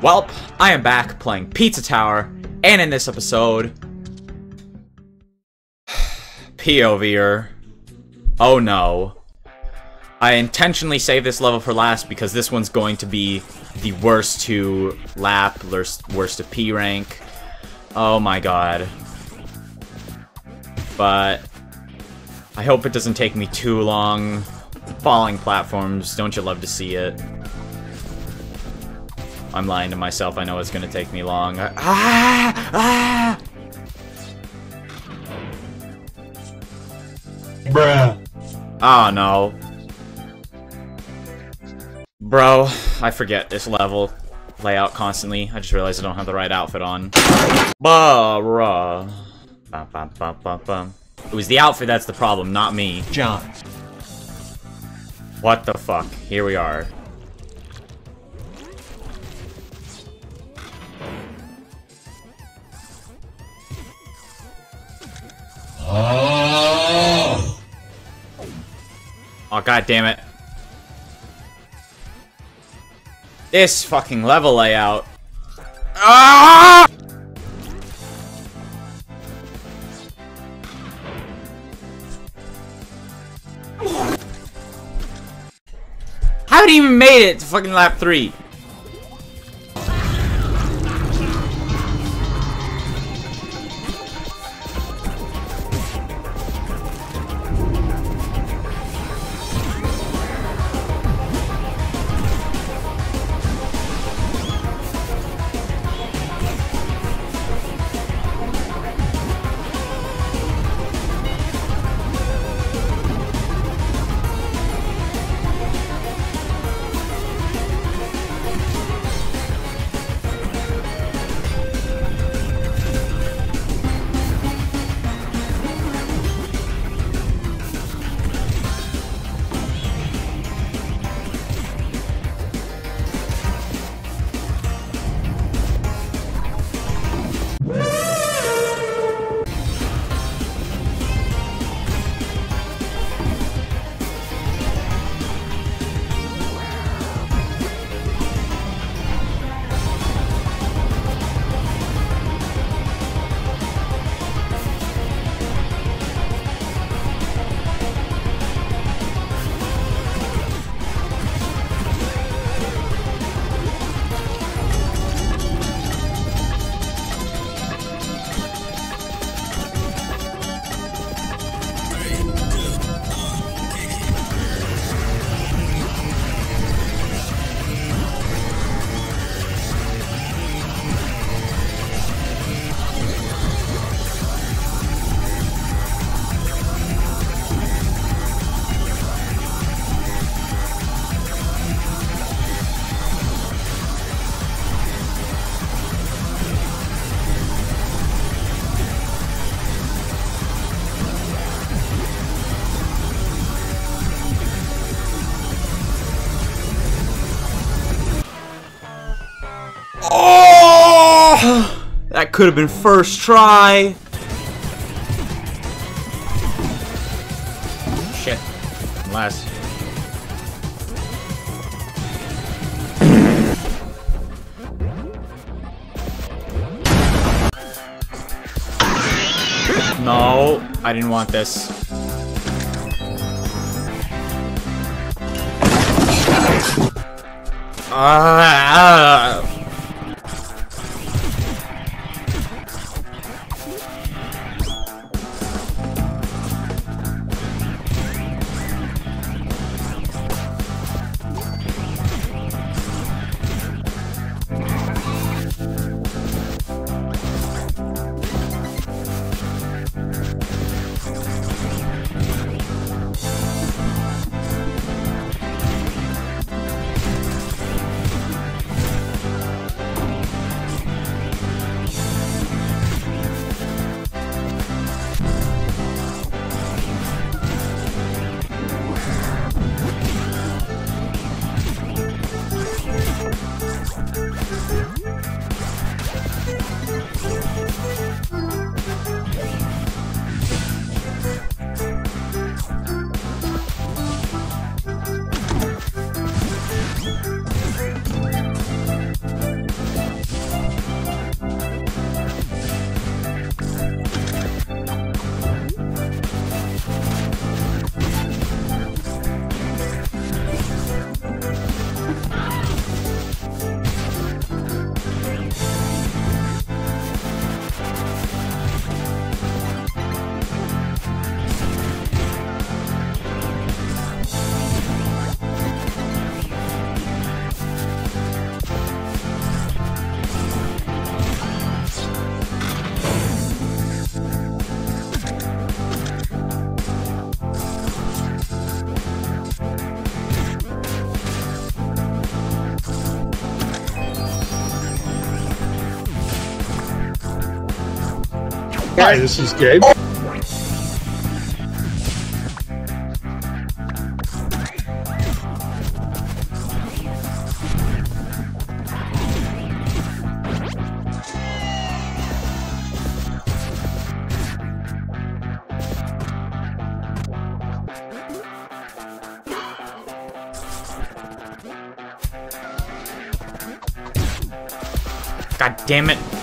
Welp, I am back playing Pizza Tower, and in this episode... Piovere. Oh no. I intentionally saved this level for last because this one's going to be the worst to lap, worst, worst to P rank. Oh my god. But... I hope it doesn't take me too long. Falling platforms, don't you love to see it? I'm lying to myself. I know it's gonna take me long. Ah! Ah! Bruh. Oh no. Bro, I forget this level layout constantly. I just realized I don't have the right outfit on. Bruh. Bum, bum, bum, bum, bum. It was the outfit that's the problem, not me. John. What the fuck? Here we are. Oh god damn it. This fucking level layout. Ah! Haven't even made it to fucking lap 3. Could have been first try. Shit. Last. No, I didn't want this. Ah! Hi, this is Gabe. God damn it.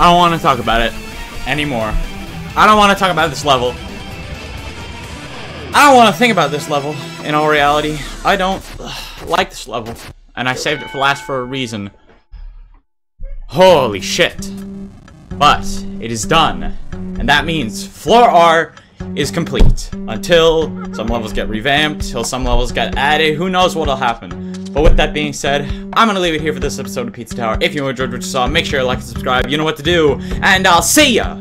I don't want to talk about it anymore. I don't want to talk about this level. I don't want to think about this level, in all reality. I don't ugh, like this level. And I saved it for last for a reason. Holy shit. But, it is done. And that means floor R is complete. Until some levels get revamped, till some levels get added, who knows what'll happen. But with that being said, I'm gonna leave it here for this episode of Pizza Tower. If you enjoyed what you saw, make sure you like and subscribe. You know what to do. And I'll see ya!